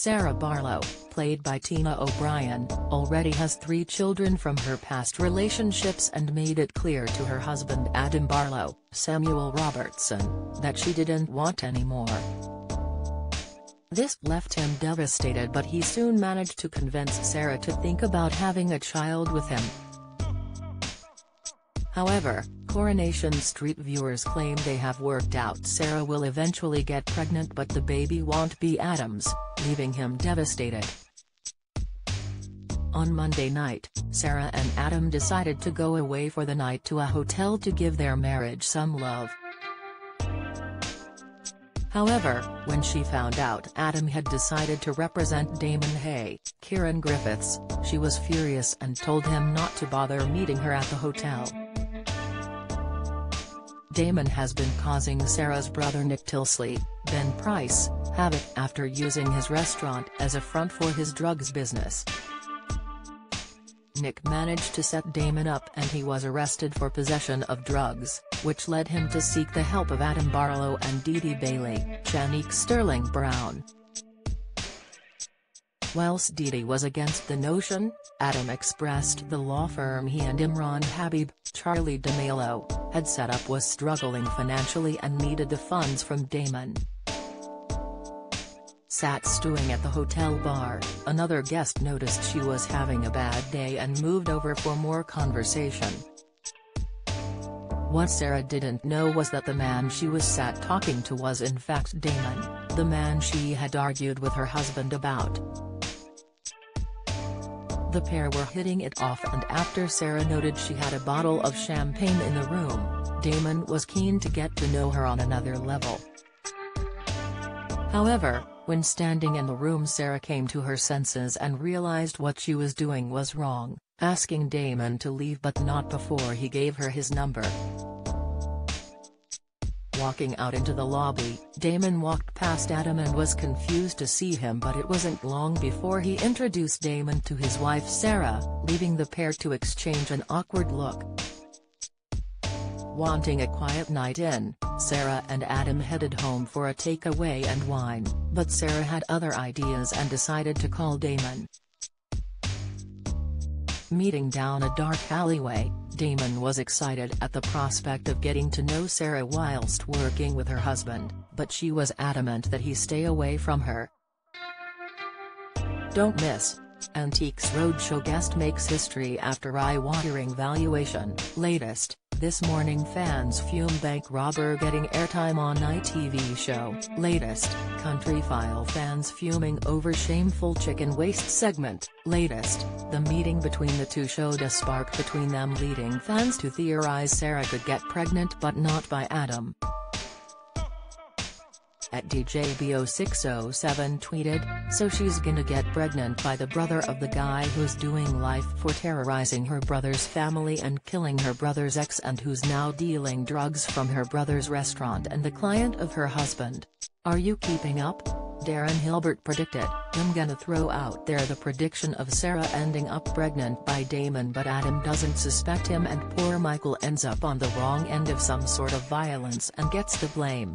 Sarah Barlow, played by Tina O'Brien, already has three children from her past relationships and made it clear to her husband Adam Barlow, Samuel Robertson, that she didn't want any more. This left him devastated but he soon managed to convince Sarah to think about having a child with him. However, Coronation Street viewers claim they have worked out Sarah will eventually get pregnant but the baby won't be Adam's, leaving him devastated. On Monday night, Sarah and Adam decided to go away for the night to a hotel to give their marriage some love. However, when she found out Adam had decided to represent Damon Hay, Ciarán Griffiths, she was furious and told him not to bother meeting her at the hotel. Damon has been causing Sarah's brother Nick Tilsley, Ben Price, havoc after using his restaurant as a front for his drugs business. Nick managed to set Damon up and he was arrested for possession of drugs, which led him to seek the help of Adam Barlow and Dee Dee Bailey, Channique Sterling Brown. Whilst Dee was against the notion, Adam expressed the law firm he and Imran Habib, Charlie De Melo, had set up was struggling financially and needed the funds from Damon. Sat stewing at the hotel bar, another guest noticed she was having a bad day and moved over for more conversation. What Sarah didn't know was that the man she was sat talking to was in fact Damon, the man she had argued with her husband about. The pair were hitting it off and after Sarah noted she had a bottle of champagne in the room, Damon was keen to get to know her on another level. However, when standing in the room Sarah came to her senses and realized what she was doing was wrong, asking Damon to leave but not before he gave her his number. Walking out into the lobby, Damon walked past Adam and was confused to see him but it wasn't long before he introduced Damon to his wife Sarah, leaving the pair to exchange an awkward look. Wanting a quiet night in, Sarah and Adam headed home for a takeaway and wine, but Sarah had other ideas and decided to call Damon. Meeting down a dark alleyway, Damon was excited at the prospect of getting to know Sarah whilst working with her husband, but she was adamant that he stay away from her. Don't miss. Antiques Roadshow guest makes history after eye-watering valuation, latest, this morning fans fume bank robber getting airtime on ITV show, latest, Countryfile fans fuming over shameful chicken waste segment, latest, the meeting between the two showed a spark between them leading fans to theorize Sarah could get pregnant but not by Adam at DJBO607 tweeted, so she's gonna get pregnant by the brother of the guy who's doing life for terrorizing her brother's family and killing her brother's ex and who's now dealing drugs from her brother's restaurant and the client of her husband. Are you keeping up? Darren Hilbert predicted, I'm gonna throw out there the prediction of Sarah ending up pregnant by Damon but Adam doesn't suspect him and poor Michael ends up on the wrong end of some sort of violence and gets the blame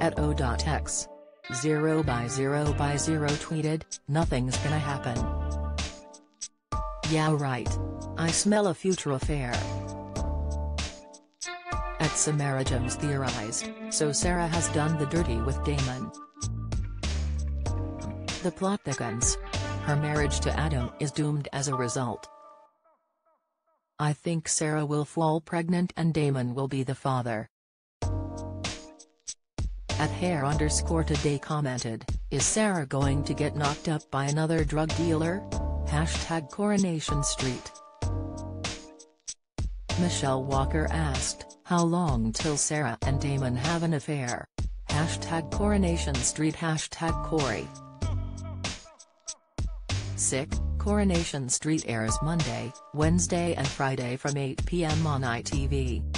at O.X. 0 by 0 by 0 tweeted, nothing's gonna happen. Yeah right. I smell a future affair. At Samarajams theorized, so Sarah has done the dirty with Damon. The plot thickens. Her marriage to Adam is doomed as a result. I think Sarah will fall pregnant and Damon will be the father. At hair underscore today commented, is Sarah going to get knocked up by another drug dealer? Hashtag Coronation Street. Michelle Walker asked, how long till Sarah and Damon have an affair? Hashtag Coronation Street Hashtag Corrie. Sick, Coronation Street airs Monday, Wednesday and Friday from 8 p.m. on ITV.